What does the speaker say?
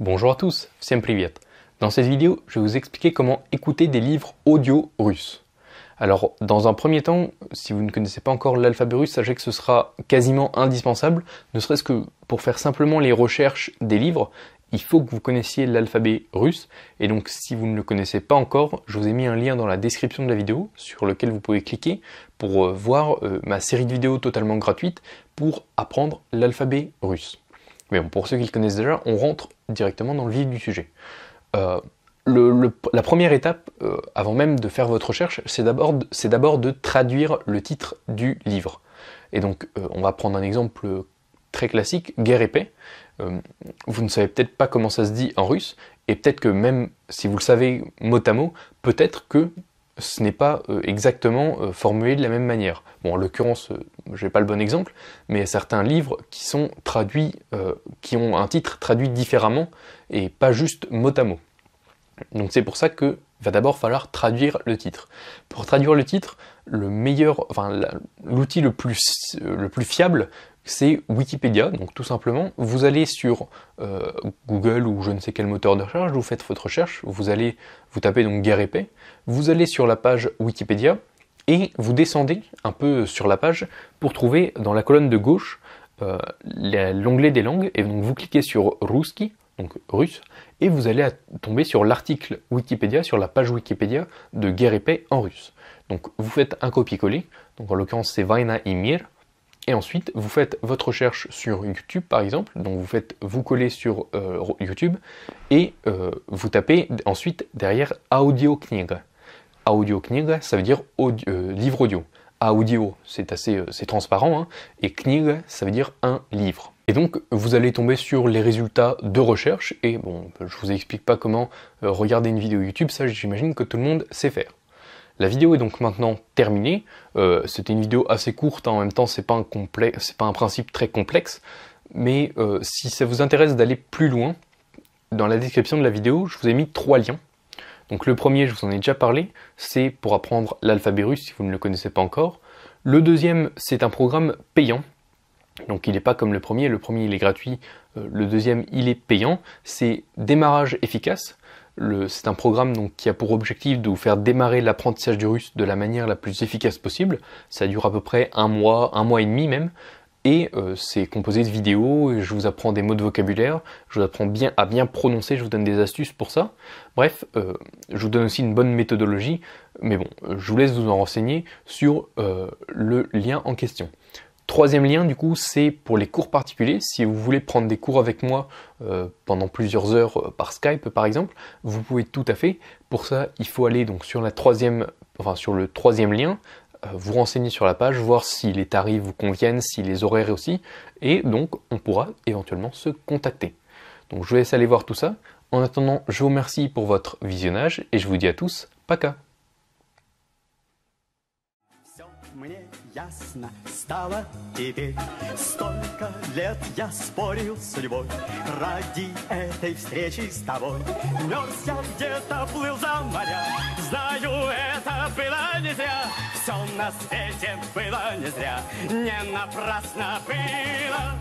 Bonjour à tous, всем привет. Dans cette vidéo, je vais vous expliquer comment écouter des livres audio russes. Alors, dans un premier temps, si vous ne connaissez pas encore l'alphabet russe, sachez que ce sera quasiment indispensable, ne serait-ce que pour faire simplement les recherches des livres, il faut que vous connaissiez l'alphabet russe. Et donc, si vous ne le connaissez pas encore, je vous ai mis un lien dans la description de la vidéo sur lequel vous pouvez cliquer pour euh, voir euh, ma série de vidéos totalement gratuite pour apprendre l'alphabet russe. Mais bon, pour ceux qui le connaissent déjà, on rentre directement dans le vif du sujet. Euh, la première étape, euh, avant même de faire votre recherche, c'est d'abord de traduire le titre du livre. Et donc, euh, on va prendre un exemple très classique, guerre et paix. vous ne savez peut-être pas comment ça se dit en russe, et peut-être que même si vous le savez mot à mot, peut-être que ce n'est pas euh, exactement euh, formulé de la même manière. Bon, en l'occurrence, euh, je n'ai pas le bon exemple, mais certains livres qui sont traduits, qui ont un titre traduit différemment et pas juste mot à mot. Donc c'est pour ça que va d'abord falloir traduire le titre. Pour traduire le titre, le meilleur, enfin l'outil le plus, le plus fiable, c'est Wikipédia. Donc tout simplement, vous allez sur euh, Google ou je ne sais quel moteur de recherche, vous faites votre recherche, vous allez vous tapez donc guerre épée, vous allez sur la page Wikipédia et vous descendez un peu sur la page pour trouver dans la colonne de gauche euh, l'onglet des langues et donc vous cliquez sur Ruski, donc russe, et vous allez tomber sur l'article Wikipédia, sur la page Wikipédia de guerre épée en russe. Donc vous faites un copier-coller, donc en l'occurrence c'est Vaina Imir, et ensuite, vous faites votre recherche sur YouTube, par exemple. Donc, vous faites vous coller sur euh, YouTube et euh, vous tapez ensuite derrière audio kniga. Audio kniga, ça veut dire euh, livre audio. Audio, c'est assez, c'est transparent, hein, et kniga, ça veut dire un livre. Et donc, vous allez tomber sur les résultats de recherche. Et bon, je vous explique pas comment regarder une vidéo YouTube, ça, j'imagine que tout le monde sait faire. La vidéo est donc maintenant terminée. Euh, c'était une vidéo assez courte, en même temps c'est pas un pas un principe très complexe. Mais euh, si ça vous intéresse d'aller plus loin, dans la description de la vidéo, je vous ai mis trois liens. Donc le premier, je vous en ai déjà parlé, c'est pour apprendre l'alphabet russe si vous ne le connaissez pas encore. Le deuxième, c'est un programme payant. Donc il n'est pas comme le premier, le premier il est gratuit, euh, le deuxième il est payant. C'est démarrage efficace c'est un programme qui a pour objectif de vous faire démarrer l'apprentissage du russe de la manière la plus efficace possible. Ça dure à peu près un mois, un mois et demi même. Et euh, c'est composé de vidéos, je vous apprends des mots de vocabulaire, je vous apprends bien à bien prononcer, je vous donne des astuces pour ça. Bref, euh, je vous donne aussi une bonne méthodologie, mais bon, je vous laisse vous en renseigner sur euh, le lien en question. Troisième lien, du coup, c'est pour les cours particuliers. Si vous voulez prendre des cours avec moi euh, pendant plusieurs heures euh, par Skype, par exemple, vous pouvez tout à fait. Pour ça, il faut aller donc sur la troisième, enfin le troisième lien, euh, vous renseigner sur la page, voir si les tarifs vous conviennent, si les horaires aussi, et donc on pourra éventuellement se contacter. Donc je vous laisse aller voir tout ça. En attendant, je vous remercie pour votre visionnage et je vous dis à tous, paka ясно стало теперь Столько лет я спорил с судьбой Ради этой встречи с тобой. Мерз я где-то, плыл за моря. Знаю, это было не зря. Все на свете было не зря. Не напрасно было